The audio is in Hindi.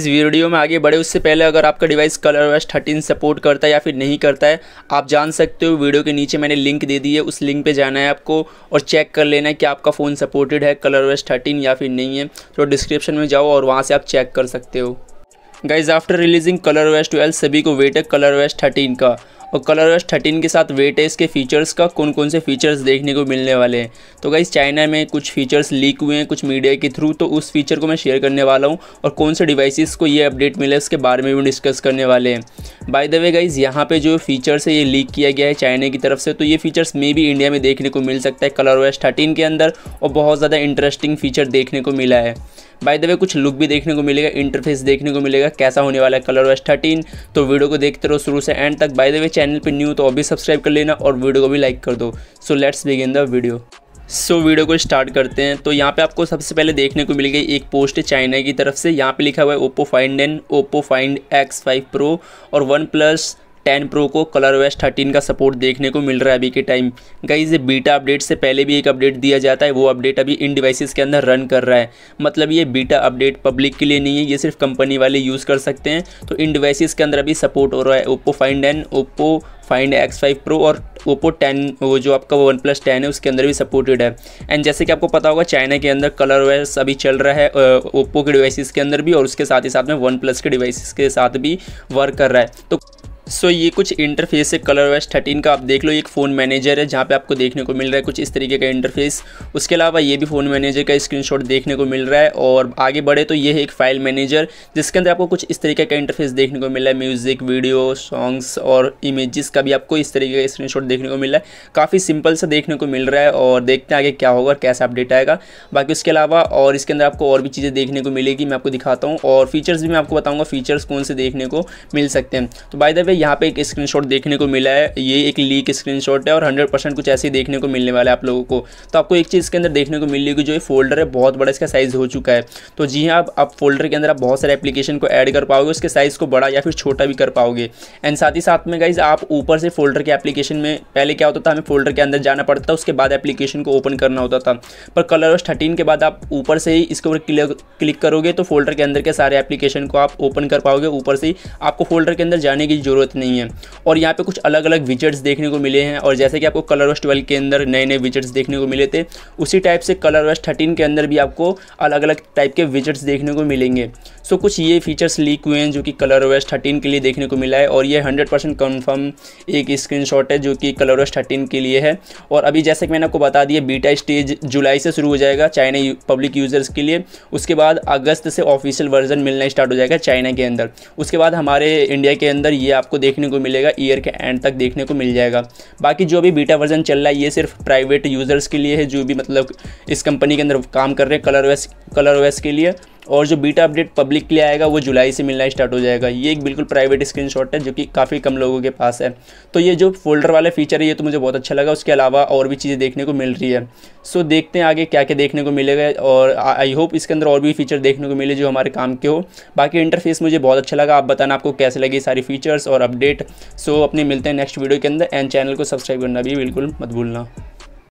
इस वीडियो में आगे बढ़े, उससे पहले अगर आपका device ColorOS thirteen support करता है या फिर नहीं करता है, आप जान सकते हो, वीडियो के नीचे मैंने लिंक दे दी है, उस लिंक पर जाना है आपको और चेक कर लेना है कि आपका फ़ोन सपोर्टेड है कलर वैस थर्टीन या फिर नहीं है तो डिस्क्रिप्शन में जाओ और वहाँ से आप चेक कर सकते हो। Guys after releasing ColorOS twelve सभी को वेट है कलर वैस थर्टीन का। और कलर वेस्ट थर्टीन के साथ वेट है, इसके फीचर्स का कौन कौन से फीचर्स देखने को मिलने वाले हैं। तो गाइस चाइना में कुछ फीचर्स लीक हुए हैं कुछ मीडिया के थ्रू तो उस फीचर को मैं शेयर करने वाला हूँ और कौन से डिवाइसिस को ये अपडेट मिले, उसके बारे में भी डिस्कस करने वाले हैं। बाय द वे गाइज़ यहाँ पे जो फीचर्स है, ये लीक किया गया है चाइना की तरफ़ से तो ये फीचर्स मे भी इंडिया में देखने को मिल सकता है कलर वेस्ट थर्टीन के अंदर, और बहुत ज़्यादा इंटरेस्टिंग फीचर देखने को मिला है। बाय द वे कुछ लुक भी देखने को मिलेगा इंटरफेस देखने को मिलेगा, कैसा होने वाला है कलर वेस्ट थर्टीन तो वीडियो को देखते रहो शुरू से एंड तक। बाय द वे चैनल पर न्यू तो अभी सब्सक्राइब कर लेना और वीडियो को भी लाइक कर दो। So let's begin the video so so, video को स्टार्ट करते हैं। तो यहाँ पे आपको सबसे पहले देखने को मिल गई एक पोस्ट चाइना की तरफ़ से। यहाँ पे लिखा हुआ है Oppo Find N Oppo Find X five Pro और वन प्लस टेन प्रो को कलर वेस थर्टीन का सपोर्ट देखने को मिल रहा है अभी के टाइम। गाइज़ बीटा अपडेट से पहले भी एक अपडेट दिया जाता है, वो अपडेट अभी इन डिवाइसेस के अंदर रन कर रहा है। मतलब ये बीटा अपडेट पब्लिक के लिए नहीं है, ये सिर्फ़ कंपनी वाले यूज़ कर सकते हैं। तो इन डिवाइसेस के अंदर अभी सपोर्ट हो रहा है Oppo Find N Oppo Find X five Pro और ओप्पो टेन वो जो आपका वन प्लस टेन है, उसके अंदर भी सपोर्टेड है। एंड जैसे कि आपको पता होगा चाइना के अंदर कलर वेस अभी चल रहा है ओप्पो के डिवाइसेस के अंदर भी और उसके साथ ही साथ में वन प्लस के डिवाइसेस के साथ भी वर्क कर रहा है। तो सो so, ये कुछ इंटरफेस है कलर वेस थर्टीन का। आप देख लो एक फ़ोन मैनेजर है जहाँ पे आपको देखने को मिल रहा है कुछ इस तरीके का इंटरफेस उसके अलावा ये भी फ़ोन मैनेजर का स्क्रीनशॉट देखने को मिल रहा है। और आगे बढ़े तो ये है एक फ़ाइल मैनेजर जिसके अंदर आपको कुछ इस तरीके का इंटरफेस देखने को मिल रहा है। म्यूज़िक वीडियो सॉन्ग्स और इमेजेस का भी आपको इस तरीके का स्क्रीन देखने को मिल रहा है। काफ़ी सिंपल सा देखने को मिल रहा है और देखते हैं आगे क्या होगा कैसा अपडेट आएगा। बाकी उसके अलावा और इसके अंदर आपको और भी चीज़ें देखने को मिलेगी मैं आपको दिखाता हूँ। और फीचर्स भी मैं आपको बताऊँगा फीचर्स कौन से देखने को मिल सकते हैं। तो बाय द वे यहाँ पे एक स्क्रीन स्क्रीनशॉट देखने को मिला है। ये एक लीक स्क्रीनशॉट है और 100 परसेंट कुछ ऐसे ही देखने को मिलने वाला है आप लोगों को। तो आपको एक चीज़ के अंदर देखने को मिल कि जो ये फोल्डर है, बहुत बड़ा इसका साइज़ हो चुका है। तो जी हाँ आप फोल्डर के अंदर आप बहुत सारे एप्लीकेशन को ऐड कर पाओगे, उसके साइज़ को बड़ा या फिर छोटा भी कर पाओगे। एंड साथ ही साथ में गाइज़ आप ऊपर से फोल्डर के एप्लीकेशन में, पहले क्या होता था, हमें फोल्डर के अंदर जाना पड़ता था, उसके बाद एप्लीकेशन को ओपन करना होता था। पर कलर थर्टीन के बाद आप ऊपर से ही इसके ऊपर क्लिक करोगे तो फोल्डर के अंदर के सारे एप्लीकेशन को आप ओपन कर पाओगे। ऊपर से ही आपको फोल्डर के अंदर जाने की ज़रूरत नहीं है। और यहाँ पे कुछ अलग अलग विजेट्स देखने को मिले हैं और जैसे कि आपको कलर वश ट्वेल्व के अंदर नए नए विजेट्स देखने को मिले थे, उसी टाइप से कलर वश थर्टीन के अंदर भी आपको अलग अलग टाइप के विजेट्स देखने को मिलेंगे। सो कुछ ये फीचर्स लीक हुए हैं जो कि कलर ओएस थर्टीन के लिए देखने को मिला है और ये हंड्रेड परसेंट कन्फर्म एक स्क्रीनशॉट है जो कि कलर ओएस थर्टीन के लिए है। और अभी जैसे कि मैंने आपको बता दिया बीटा स्टेज जुलाई से शुरू हो जाएगा चाइना पब्लिक यूज़र्स के लिए। उसके बाद अगस्त से ऑफिशियल वर्जन मिलना स्टार्ट हो जाएगा चाइना के अंदर। उसके बाद हमारे इंडिया के अंदर ये आपको देखने को मिलेगा ईयर के एंड तक देखने को मिल जाएगा। बाकी जो भी बीटा वर्जन चल रहा है, ये सिर्फ़ प्राइवेट यूज़र्स के लिए है, जो भी मतलब इस कंपनी के अंदर काम कर रहे हैं कलर वेस कलर वेस के लिए। और जो बीटा अपडेट पब्लिक के लिए आएगा, वो जुलाई से मिलना स्टार्ट हो जाएगा। ये एक बिल्कुल प्राइवेट स्क्रीनशॉट है, जो कि काफ़ी कम लोगों के पास है। तो ये जो फोल्डर वाला फीचर है, ये तो मुझे बहुत अच्छा लगा। उसके अलावा और भी चीज़ें देखने को मिल रही है। सो देखते हैं आगे क्या क्या देखने को मिलेगा, और आई होप इसके अंदर और भी फीचर देखने को मिले जो हमारे काम के हो। बाकी इंटरफेस मुझे बहुत अच्छा लगा। आप बताना आपको कैसे लगे सारी फीचर्स और अपडेट सो अपने मिलते हैं नेक्स्ट वीडियो के अंदर एंड चैनल को सब्सक्राइब करना भी बिल्कुल मत भूलना।